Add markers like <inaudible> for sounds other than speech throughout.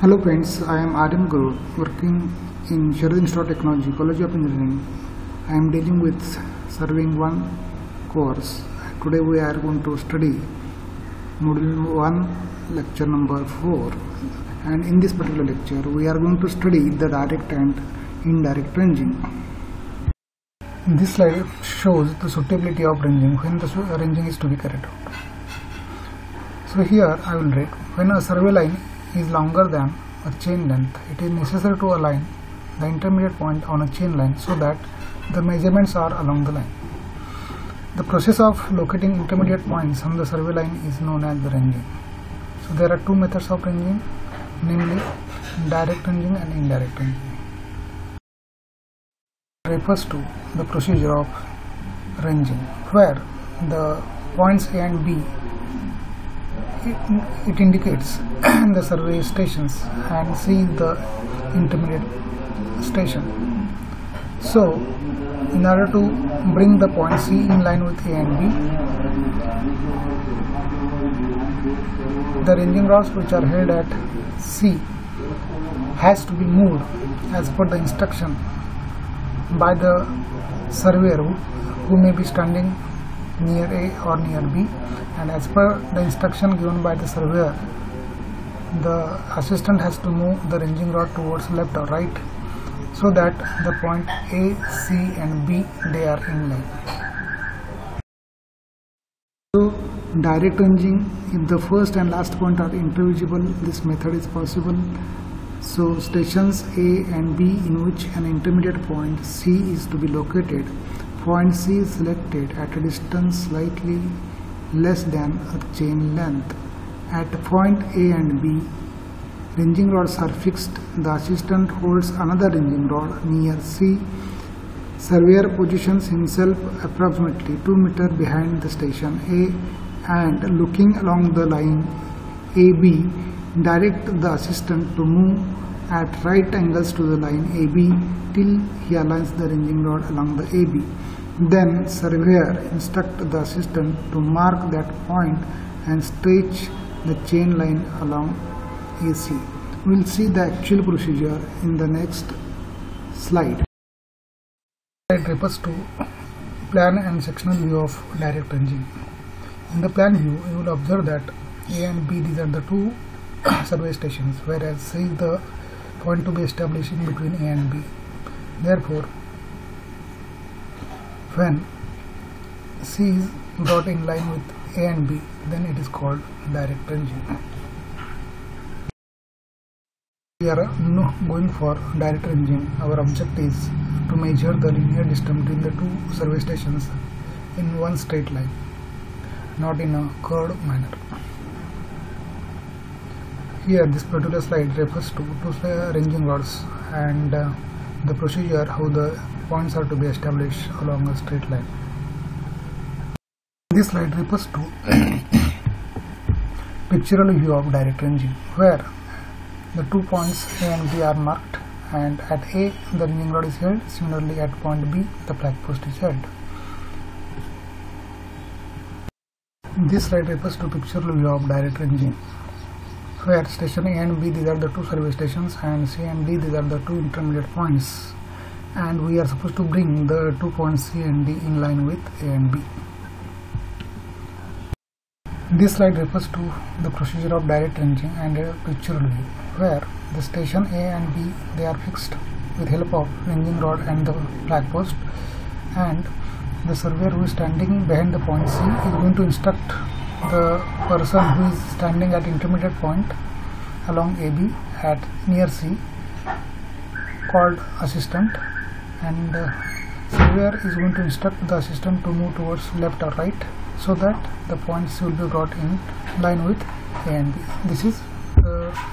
Hello friends, I am Aryan Garud working in Sharad Institute of Technology, College of Engineering. I am dealing with surveying one course. Today we are going to study module 1 lecture number 4 and in this particular lecture we are going to study the direct and indirect ranging. This slide shows the suitability of ranging when the ranging is to be carried out. So here I will write when a survey line is longer than a chain length, it is necessary to align the intermediate point on a chain line so that the measurements are along the line. The process of locating intermediate points on the survey line is known as the ranging. So there are two methods of ranging, namely direct ranging and indirect ranging. Refers to the procedure of ranging, where the points A and B it, it indicates <coughs> the survey stations and is the intermediate station. So, in order to bring the point C in line with A and B, the ranging rods which are held at C has to be moved as per the instruction by the surveyor who, who may be standing near A or near B and as per the instruction given by the surveyor the assistant has to move the ranging rod towards left or right so that the point A, C and B they are in line. So direct ranging if the first and last point are interchangeable this method is possible. So stations A and B in which an intermediate point C is to be located point C is selected at a distance slightly less than a chain length. At point A and B, ranging rods are fixed. The assistant holds another ranging rod near C. Surveyor positions himself approximately 2 meter behind the station A and looking along the line AB, direct the assistant to move at right angles to the line AB till he aligns the ranging rod along the AB. Then surveyor instruct the assistant to mark that point and stretch the chain line along AC. We will see the actual procedure in the next slide. It refers to plan and sectional view of direct ranging. In the plan view, you will observe that A and B these are the two <coughs> survey stations, whereas C is the point to be established in between A and B. Therefore, when C is brought in line with A and B, then it is called direct ranging. We are no going for direct ranging. Our object is to measure the linear distance between the two survey stations in one straight line, not in a curved manner. Here, this particular slide refers to two ranging rods and uh, the procedure how the points are to be established along a straight line. This slide refers to <coughs> pictorial view of direct ranging where the two points A and B are marked and at A the ranging rod is held, similarly at point B the flag post is held. This slide refers to pictorial view of direct ranging where station A and B these are the two survey stations and C and D these are the two intermediate points and we are supposed to bring the two points C and D in line with A and B. This slide refers to the procedure of direct ranging and a pictorial view where the station A and B they are fixed with help of ranging rod and the flag post and the surveyor who is standing behind the point C is going to instruct the person who is standing at intermediate point along AB at near C called assistant and uh, surveyor is going to instruct the system to move towards left or right so that the points will be brought in line with A and B. This is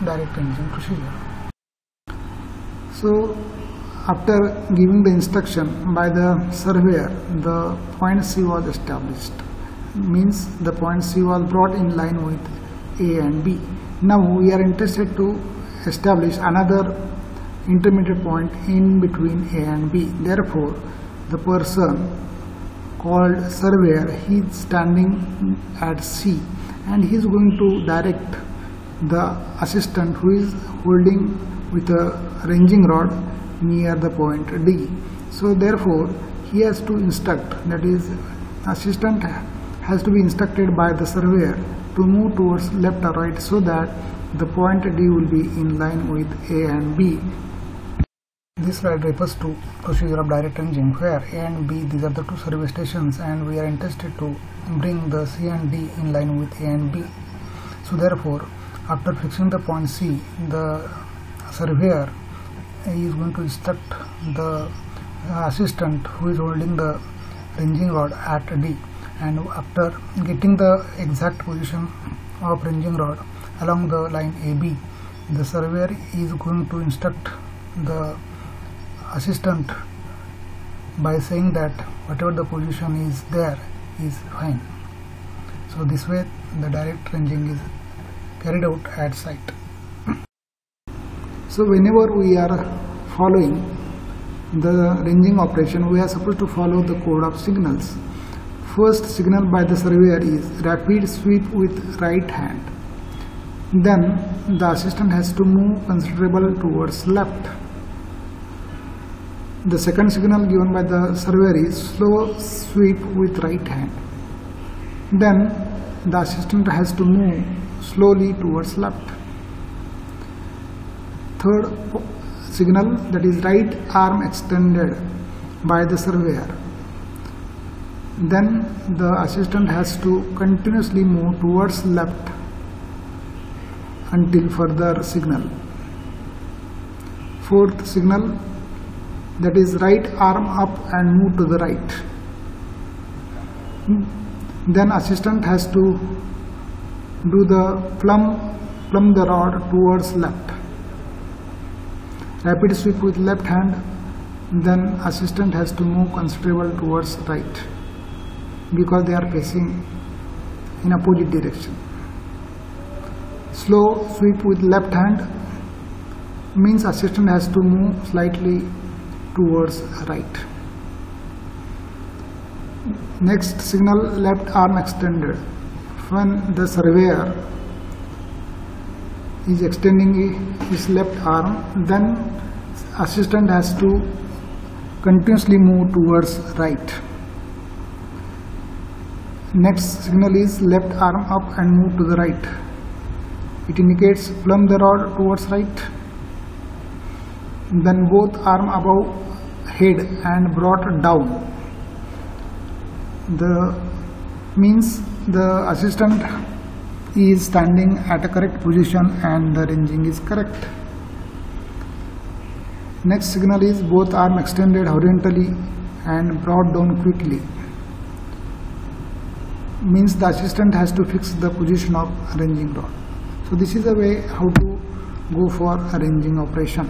direct ranging procedure. So after giving the instruction by the surveyor the point C was established means the point C was brought in line with A and B. Now we are interested to establish another intermediate point in between A and B. Therefore, the person called surveyor he is standing at C and he is going to direct the assistant who is holding with a ranging rod near the point D. So therefore he has to instruct that is assistant has to be instructed by the surveyor to move towards left or right so that the point D will be in line with A and B. This slide refers to procedure of direct ranging where A and B these are the two survey stations and we are interested to bring the C and D in line with A and B. So therefore after fixing the point C the surveyor is going to instruct the assistant who is holding the ranging rod at D and after getting the exact position of ranging rod along the line AB the surveyor is going to instruct the assistant by saying that whatever the position is there is fine. So this way the direct ranging is carried out at site. So whenever we are following the ranging operation we are supposed to follow the code of signals. First signal by the surveyor is rapid sweep with right hand. Then the assistant has to move considerable towards left the second signal given by the surveyor is slow sweep with right hand. Then the assistant has to move slowly towards left. Third signal that is right arm extended by the surveyor. Then the assistant has to continuously move towards left until further signal. Fourth signal that is right arm up and move to the right. Hmm? Then assistant has to do the plumb plumb the rod towards left. Rapid sweep with left hand then assistant has to move considerable towards right because they are facing in opposite direction. Slow sweep with left hand means assistant has to move slightly towards right. Next signal left arm extended. When the surveyor is extending his left arm, then assistant has to continuously move towards right. Next signal is left arm up and move to the right. It indicates plumb the rod towards right then both arm above head and brought down. The means the assistant is standing at a correct position and the ranging is correct. Next signal is both arm extended horizontally and brought down quickly. Means the assistant has to fix the position of arranging rod. So this is a way how to go for arranging operation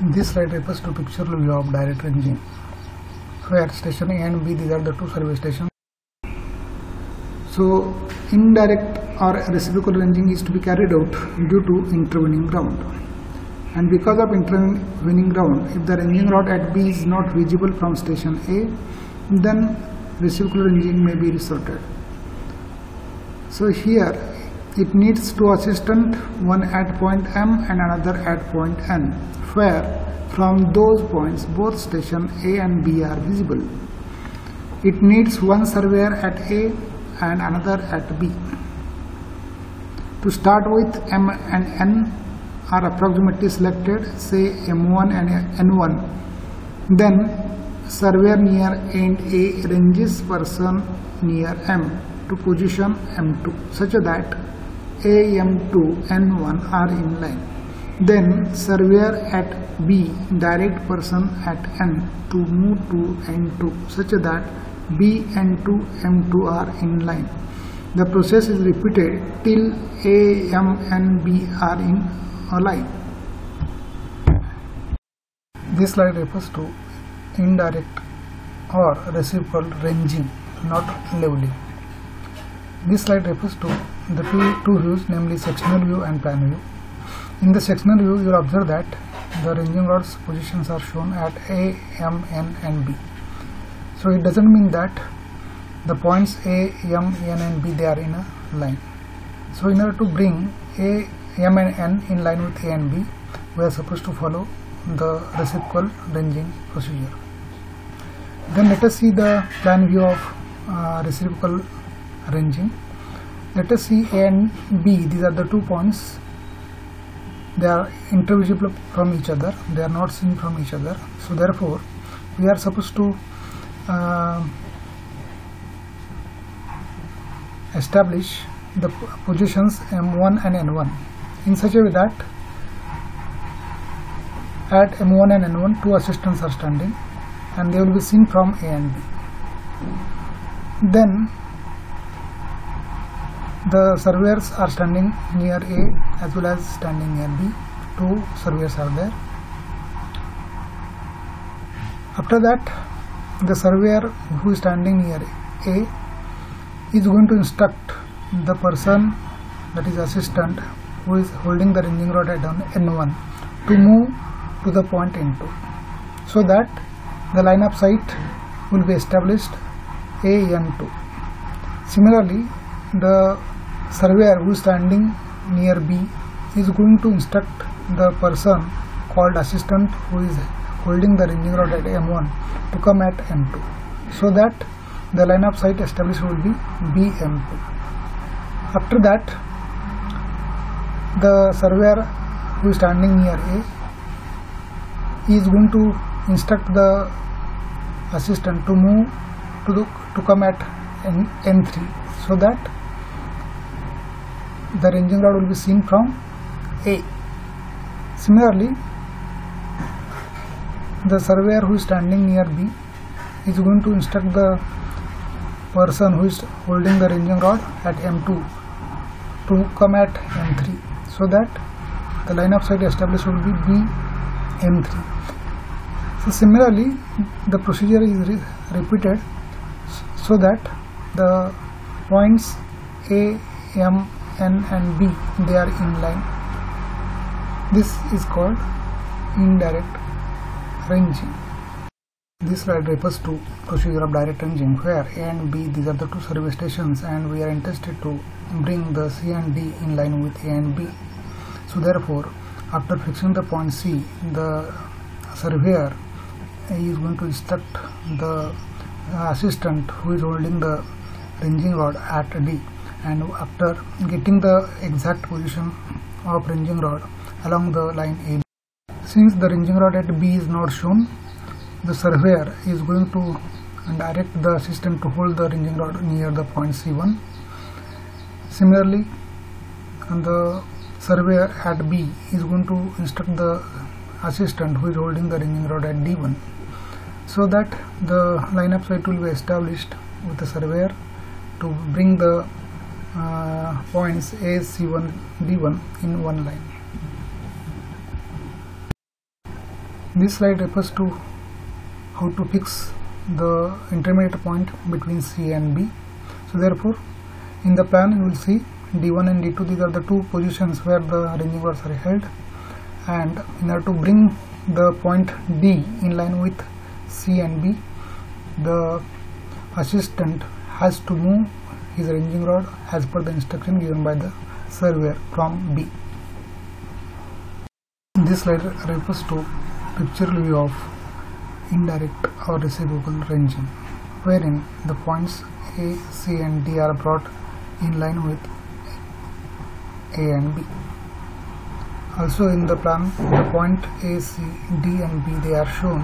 this slide refers to pictorial view of direct ranging, at station A and B these are the two service stations. So indirect or reciprocal ranging is to be carried out due to intervening ground. And because of intervening ground, if the ranging rod at B is not visible from station A, then reciprocal ranging may be resorted. So here it needs two assistant, one at point M and another at point N where from those points both station A and B are visible. It needs one surveyor at A and another at B. To start with M and N are approximately selected say M1 and N1. Then surveyor near end A ranges person near M to position M2 such that A, M2, N1 are in line. Then surveyor at B direct person at N to move to N2 such that B and 2 M2 are in line. The process is repeated till A, M and B are in a line. This slide refers to indirect or reciprocal ranging, not leveling. This slide refers to the two, two views namely sectional view and plan view. In the sectional view, you will observe that the ranging rod's positions are shown at A, M, N and B. So it doesn't mean that the points A, M, N and B they are in a line. So in order to bring A, M and N in line with A and B, we are supposed to follow the reciprocal ranging procedure. Then let us see the plan view of uh, reciprocal ranging. Let us see A and B, these are the two points. They are intervisible from each other, they are not seen from each other. So therefore, we are supposed to uh, establish the positions m1 and n1 in such a way that at m1 and n1 two assistants are standing and they will be seen from a and b then the surveyors are standing near a as well as standing near b. Two surveyors are there. After that the surveyor who is standing near a is going to instruct the person that is assistant who is holding the ranging rod at n1 to move to the point n2 so that the line of sight will be established a n2 similarly the surveyor who is standing near b is going to instruct the person called assistant who is holding the ranging rod at m1 to come at m2 so that the line of sight established will be bm2 after that the surveyor who is standing near a is going to instruct the assistant to move to the, to come at N, n3 so that the ranging rod will be seen from a. Similarly the surveyor who is standing near b is going to instruct the person who is holding the ranging rod at m2 to come at m3 so that the line of sight established will be b m3 so similarly the procedure is re repeated so that the points a m n and b they are in line. This is called indirect ranging. This slide refers to procedure of direct ranging where A and B these are the two survey stations and we are interested to bring the C and D in line with A and B. So therefore after fixing the point C the surveyor is going to instruct the assistant who is holding the ranging rod at D and after getting the exact position of ranging rod along the line A. Since the ranging rod at B is not shown the surveyor is going to direct the assistant to hold the ranging rod near the point C1. Similarly, the surveyor at B is going to instruct the assistant who is holding the ranging rod at D1 so that the line of sight will be established with the surveyor to bring the uh, points A, C1, D1 in one line. This slide refers to how to fix the intermediate point between C and B. So therefore, in the plan you will see D1 and D2 these are the two positions where the ranging are held and in order to bring the point D in line with C and B the assistant has to move his ranging rod as per the instruction given by the surveyor from B. This slide refers to pictorial view of indirect or reciprocal ranging, wherein the points A, C and D are brought in line with A and B. Also in the plan, the point A, C, D and B they are shown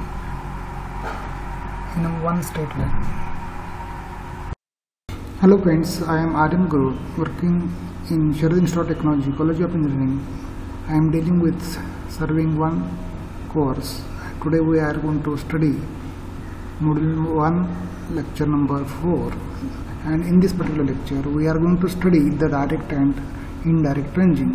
in one straight line. Hello friends, I am Aryan Garud working in Sharad Institute Technology, College of Engineering. I am dealing with surveying one course. Today we are going to study module 1 lecture number 4 and in this particular lecture we are going to study the direct and indirect ranging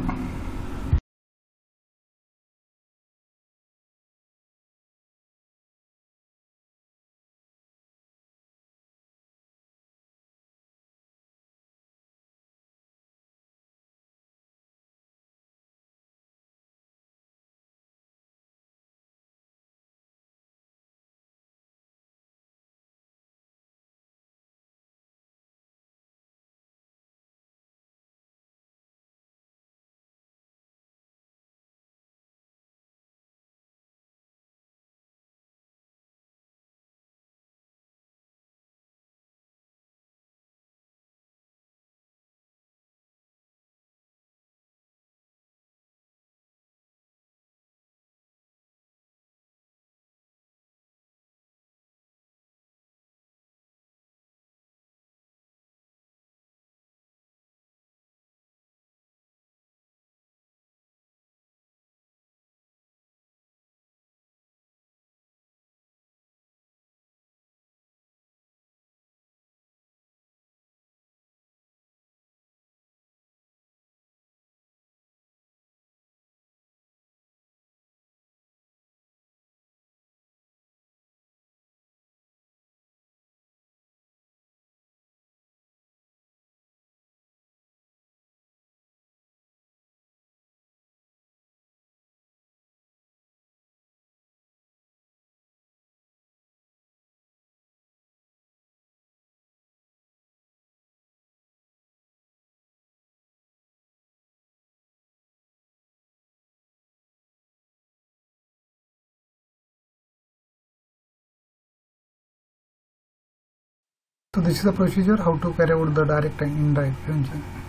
So this is the procedure how to carry out the direct and indirect junction.